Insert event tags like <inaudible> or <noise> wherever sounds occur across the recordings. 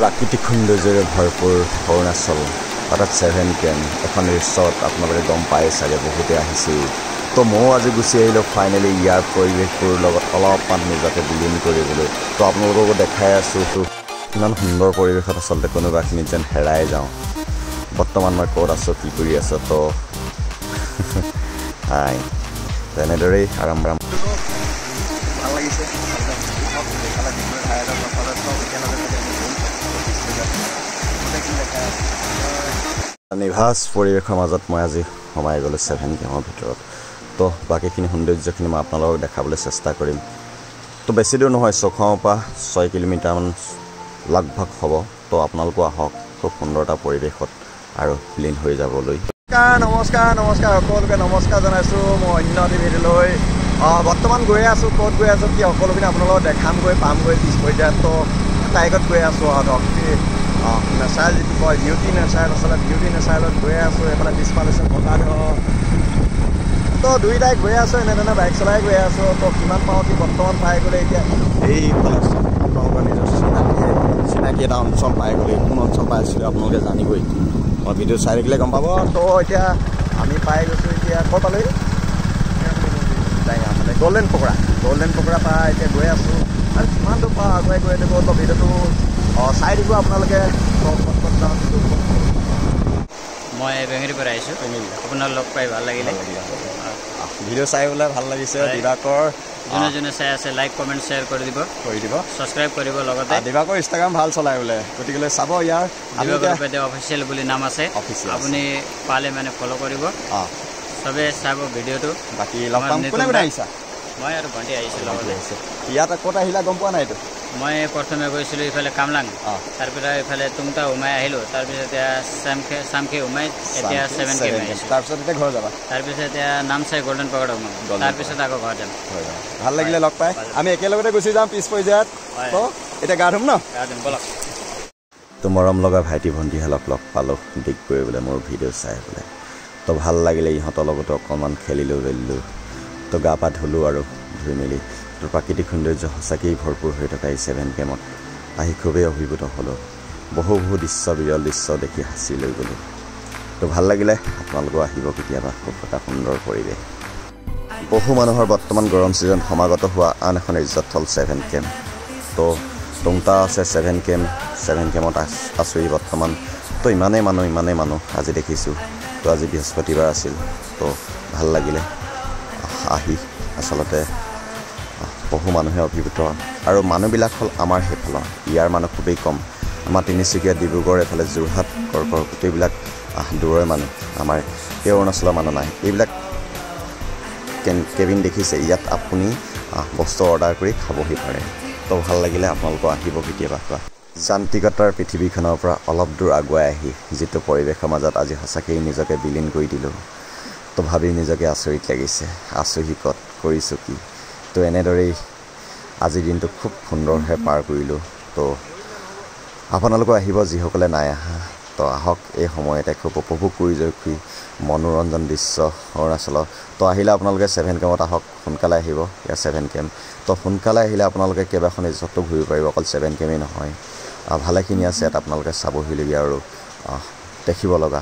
প্ৰাকৃতিক সৌন্দৰ্যৰে ভৰপূৰ অৰুণাচল অৰ্থাৎ ছেভেন কেম এখন ৰিচৰ্ট আপোনালোকে গম পায় চাগে বহুতে আহিছিল। তো ময়ো আজি গুচি আহিলোঁ ফাইনেলি ইয়াৰ পৰিৱেশটোৰ লগত অলপমান নিজকে বিলীন কৰিবলৈ। তো আপোনালোককো দেখাই আছোঁ তো ইমান সুন্দৰ পৰিৱেশত আচলতে কোনোবাখিনিত যেন হেৰাই যাওঁ। বৰ্তমান মই ক'ত আছোঁ কি কৰি আছোঁ তো <laughs> তেনেদৰেই আৰাম আৰাম নিভাজ পৰিৱেশৰ মাজত মই আজি সোমাই গ'লোঁ ছেভেন গেমৰ ভিতৰত। তো বাকীখিনি সৌন্দৰ্যখিনি মই আপোনালোকক দেখাবলৈ চেষ্টা কৰিম। তো বেছি দূৰ নহয় চখামৰ পৰা ছয় কিলোমিটাৰমান লগভগ হ'ব। তো আপোনালোকো আহক খুব সুন্দৰ এটা পৰিৱেশত আৰু লীন হৈ যাবলৈ। নমস্কাৰ নমস্কাৰ নমস্কাৰ সকলোকে নমস্কাৰ জনাইছোঁ। মই অন্য এটি ভিডিঅ'লৈ বৰ্তমান গৈ আছোঁ। ক'ত গৈ আছোঁ কি সকলোখিনি আপোনালোকক দেখামগৈ পামগৈ পিছ তো টাইকত গৈ আছোঁ আৰু ধৰক নেচাৰেল যিটো কয় বিউটি নেচাৰেল আচলতে বিউটি নেচাৰেলত গৈ আছোঁ এইফালে পিছফালে আছে বতাহ তো দুইটাই গৈ আছোঁ এনেধৰণে বাইক চলাই গৈ আছোঁ তো কিমান পাওঁ কি বৰ্তমান পাই গ'লে এতিয়া এইফালে আপোনালোকৰ নিজৰ চিনাকি চিনাকি এটা অঞ্চল পাই গ'লে কোন অঞ্চল পাই আছিলোঁ আপোনালোকে জানিবই। মই ভিডিঅ' চাই থাকিলে গম পাব। তো এতিয়া আমি পাই গৈছোঁ এতিয়া ক'ত পালোহি? গল্ডেন পকৰা গল্ডেন পকৰা পৰা এতিয়া গৈ আছোঁ। আৰু কিমান দূৰ পাওঁ আগুৱাই গৈ থাকিব তো ভিডিঅ'টো চাই দিব আপোনালোকে। মই বেঙেৰীৰ পৰা আহিছোঁ। আপোনাক লগ পাই ভাল লাগিলে। ভিডিঅ' চাই পেলাই ভাল লাগিছে। দিবাকৰ যোনে যোনে চাই আছে লাইক কমেণ্ট শ্বেয়াৰ কৰি দিব। কৰি দিব। ছাবস্ক্ৰাইব কৰিব লগতে। দিবাকৰ ইনষ্টাগ্ৰাম ভাল চলাই বোলে। গতিকে চাব ইয়াৰ। দিবাকৰ অফিচিয়েল বুলি নাম আছে। আপুনি পালে মানে ফ'ল' কৰিব। অঁ। চবে ভিডিঅ'টো। বাকী লগ পাম। কোনে কোনে আহিছা? মই আৰু ভণ্টি আহিছোঁ লগতে। ইয়াত ক'ত আহিলা গম পোৱা নাই এইটো? মই প্ৰথমে গৈছিলোঁ ইফালে কামলাং। অঁ। তাৰপিছত ইফালে তুমটা সোমাই আহিলোঁ। তাৰপিছত এতিয়া চামখে চামখে সোমাই এতিয়া ছেভেন কে তাৰপিছত এতিয়া ঘৰ যাবা? তাৰপিছত এতিয়া নামচাই গল্ডেন পকৰা সোমাম তাৰপিছত আকৌ ঘৰ যাম। ভাল লাগিলে লগ পাই। আমি একেলগতে গুচি যাম পিছ পৰ্যায়ত। এতিয়া গা ধুম ন? গা দিম ব'লক। তো মৰম লগা ভাইটি ভণ্টিহালক লগ পালোঁ। দিগ কৰিবলৈ মোৰ ভিডিঅ' চাই পেলাই। তো ভাল লাগিলে ইহঁতৰ লগতো অকণমান খেলিলোঁ বেলিলোঁ। তো গা পা ধুলোঁ আৰু ধুই মেলি। তো প্ৰাকৃতিক সৌন্দৰ্য সঁচাকেই ভৰপূৰ হৈ থকা এই ছেভেন কেমত আহি খুবেই অভিভূত হ'লোঁ। বহু বহু দৃশ্য বিৰল দৃশ্য দেখি সাঁচি লৈ গ'লোঁ। তো ভাল লাগিলে আপোনালোকো আহিব কেতিয়াবা খুব এটা সুন্দৰ পৰিৱেশ। বহু মানুহৰ বৰ্তমান গৰম ছিজন সমাগত হোৱা আন এখন ৰিজৰ্ট হ'ল ছেভেন কেম্প তো টুংটা আছে ছেভেন কেম্প ছেভেন কেম্পত আছ- আছোঁহি বৰ্তমান। তো ইমানেই মানুহ ইমানেই মানুহ আজি দেখিছোঁ। তো আজি বৃহস্পতিবাৰ আছিল। তো ভাল লাগিলে। আহ, আচলতে বহু মানুহে অভিভূত আৰু মানুহবিলাক হ'ল আমাৰ সেইফালৰ ইয়াৰ মানুহ খুবেই কম। আমাৰ তিনিচুকীয়া ডিব্ৰুগড় এইফালে যোৰহাট কৰ্কৰ গোটেইবিলাক দূৰৰে মানুহ। আমাৰ এই অৰুণাচলৰ মানুহ নাই। এইবিলাক কেন কেবিন দেখিছে। ইয়াত আপুনি বস্তু অৰ্ডাৰ কৰি খাবহি পাৰে। তো ভাল লাগিলে আপোনালোকক আহিব কেতিয়াবা। কোৱা যান্ত্ৰিকতাৰ পৃথিৱীখনৰ পৰা অলপ দূৰ আগুৱাই আহি যিটো পৰিৱেশৰ মাজত আজি সঁচাকৈয়ে নিজকে বিলীন কৰি দিলোঁ। তো ভাবি নিজকে আচৰিত লাগিছে। আচৰিত ক'ত কৰিছোঁ কি? তো এনেদৰেই আজিৰ দিনটো খুব সুন্দৰভাৱে পাৰ কৰিলোঁ। তো আপোনালোকো আহিব যিসকলে নাই অহা তো আহক এই সময়তে খুব উপভোগ কৰি যাওকহি মনোৰঞ্জন দৃশ্য অৰুণাচলৰ। তো আহিলে আপোনালোকে ছেভেন কেম্পত আহক সোনকালে আহিব ইয়াৰ ছেভেন কেম্প তো সোনকালে আহিলে আপোনালোকে কেইবাখন ৰিজৰ্টো ঘূৰিব পাৰিব অকল ছেভেন কেমেই নহয়। ভালেখিনি আছে ইয়াত আপোনালোকে চাবহিলগীয়া আৰু দেখিব লগা।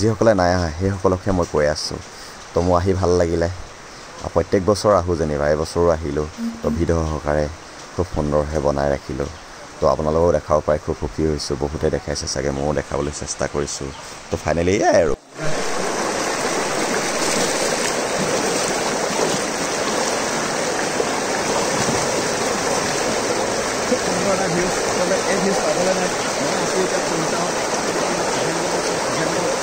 যিসকলে নাই অহা সেইসকলকহে মই কৈ আছোঁ। তো মোৰ আহি ভাল লাগিলে। আহ, প্ৰত্যেক বছৰ আহোঁ যেনিবা এবছৰো আহিলোঁ। তো ভিডিঅ' সহকাৰে খুব সুন্দৰভাৱে বনাই ৰাখিলোঁ। তো আপোনালোকেও দেখাব পাৰে খুব সুখী হৈছোঁ। বহুতে দেখাইছে চাগে ময়ো দেখাবলৈ চেষ্টা কৰিছোঁ। তো ফাইনেলি এয়াই আৰু।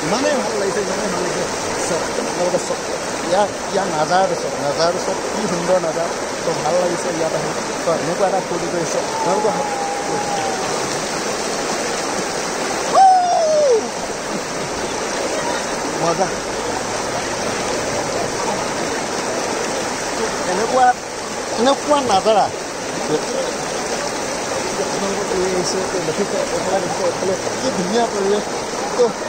ইমানেই ভাল লাগিছে ইমানেই ভাল লাগিছে চব আপোনালোকে চব ইয়াৰ ইয়াৰ নাজাৰটো চব নাজাৰটো চব কি সুন্দৰ নাজাৰ তো ভাল লাগিছে ইয়াত আহি তো এনেকুৱা এটা ফূৰ্তি কৰিছে তেওঁলোকে আহক। মজা এনেকুৱা এনেকুৱা নাজাৰা তো দেখিছে এইফালে দেখিছে এইফালে কি ধুনীয়া পৰিৱেশ তো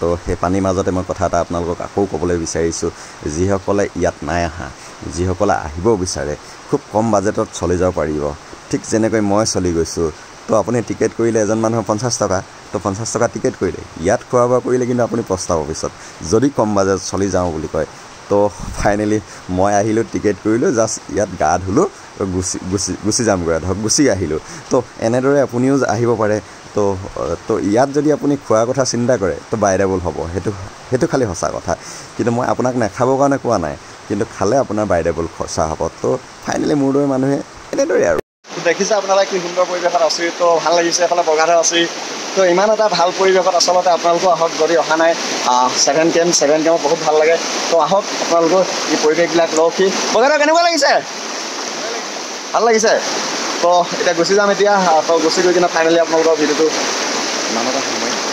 তো সেই পানীৰ মাজতে মই কথা এটা আপোনালোকক আকৌ ক'বলৈ বিচাৰিছোঁ। যিসকলে ইয়াত নাই অহা যিসকলে আহিব বিচাৰে খুব কম বাজেটত চলি যাব পাৰিব। ঠিক যেনেকৈ মই চলি গৈছোঁ তো আপুনি টিকেট কৰিলে এজন মানুহৰ পঞ্চাছ টকা তো পঞ্চাছ টকা টিকেট কৰিলে। ইয়াত খোৱা বোৱা কৰিলে কিন্তু আপুনি পস্তাব পিছত। যদি কম বাজেট চলি যাওঁ বুলি কয় তো ফাইনেলি মই আহিলোঁ টিকেট কৰিলোঁ জাষ্ট ইয়াত গা ধুলোঁ গুচি গুচি গুচি যামগৈ ধৰক গুচি আহিলোঁ। তো এনেদৰে আপুনিও আহিব পাৰে। তো তো ইয়াত যদি আপুনি খোৱাৰ কথা চিন্তা কৰে তো বাইডেবল হ'ব। সেইটো সেইটো খালি সঁচা কথা। কিন্তু মই আপোনাক নাখাবৰ কাৰণে কোৱা নাই কিন্তু খালে আপোনাৰ বাইডেবল খৰচা হ'ব। তো ফাইনেলি মোৰ দৰে মানুহে এনেদৰে আৰু। দেখিছে আপোনালোকে কি সুন্দৰ পৰিৱেশত আছোঁ তো ভাল লাগিছে এইফালে বগাধৰ আছোঁ তো ইমান এটা ভাল পৰিৱেশত আচলতে আপোনালোকো আহক যদি অহা নাই ছেভেন কেম্প ছেভেন কেম্পত বহুত ভাল লাগে। তো আহক আপোনালোকৰ এই পৰিৱেশবিলাক লওঁহি বগাধৰ কেনেকুৱা লাগিছে? ভাল লাগিছে। তো এতিয়া গুচি যাম এতিয়া তো গুচি গৈ কিনে ফাইনেলি আপোনালোকৰ ভিডিঅ'টো ইমানতে সময়